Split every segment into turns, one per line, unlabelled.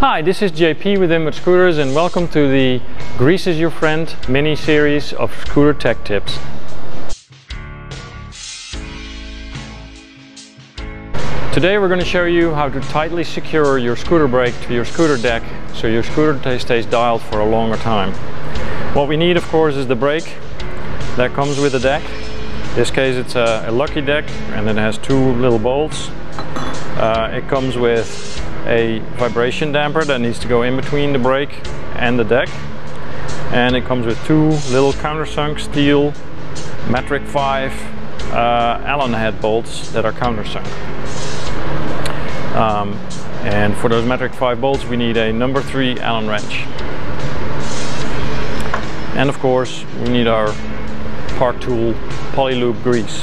Hi, this is JP with Inward Scooters and welcome to the Grease is Your Friend mini series of scooter tech tips. Today we're going to show you how to tightly secure your scooter brake to your scooter deck so your scooter stays dialed for a longer time. What we need of course is the brake that comes with the deck. In this case it's a, a lucky deck and it has two little bolts. Uh, it comes with a vibration damper that needs to go in between the brake and the deck. And it comes with two little countersunk steel metric 5 uh, Allen head bolts that are countersunk. Um, and for those metric 5 bolts we need a number 3 Allen wrench. And of course we need our Park Tool Polylube grease.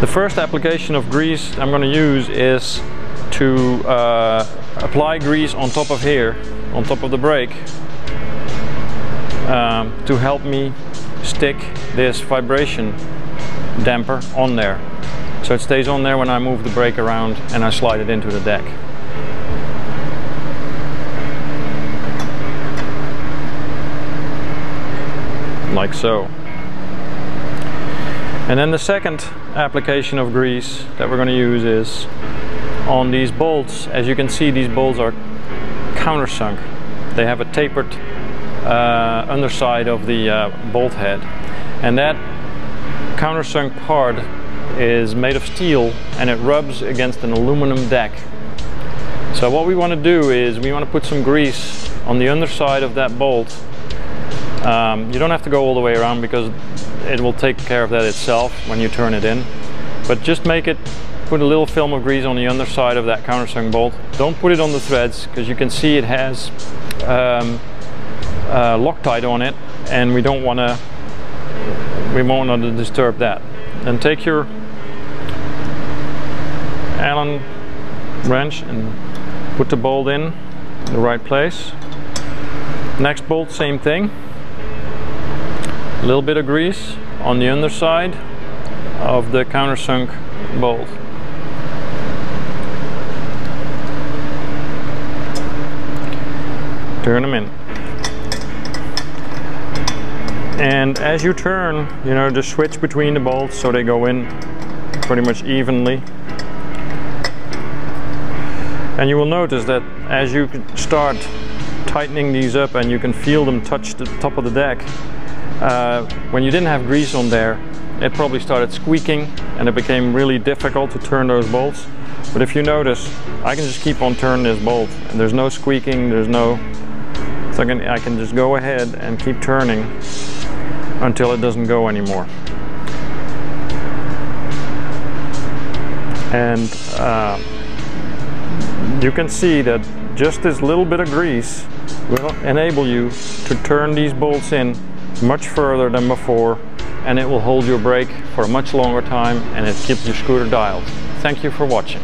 The first application of grease I'm going to use is to uh, apply grease on top of here, on top of the brake, um, to help me stick this vibration damper on there. So it stays on there when I move the brake around and I slide it into the deck. Like so. And then the second application of grease that we're going to use is on these bolts. As you can see, these bolts are countersunk. They have a tapered uh, underside of the uh, bolt head. And that countersunk part is made of steel and it rubs against an aluminum deck. So what we want to do is we want to put some grease on the underside of that bolt. Um, you don't have to go all the way around because it will take care of that itself when you turn it in. But just make it Put a little film of grease on the underside of that countersunk bolt. Don't put it on the threads because you can see it has um, uh, Loctite on it and we don't want to we won't want to disturb that. Then take your Allen wrench and put the bolt in the right place. Next bolt, same thing. A little bit of grease on the underside of the countersunk bolt. Turn them in. And as you turn, you know, just switch between the bolts so they go in pretty much evenly. And you will notice that as you start tightening these up and you can feel them touch the top of the deck, uh, when you didn't have grease on there, it probably started squeaking and it became really difficult to turn those bolts. But if you notice, I can just keep on turning this bolt and there's no squeaking, there's no so I can, I can just go ahead and keep turning until it doesn't go anymore. And uh, you can see that just this little bit of grease will enable you to turn these bolts in much further than before and it will hold your brake for a much longer time and it keeps your scooter dialed. Thank you for watching.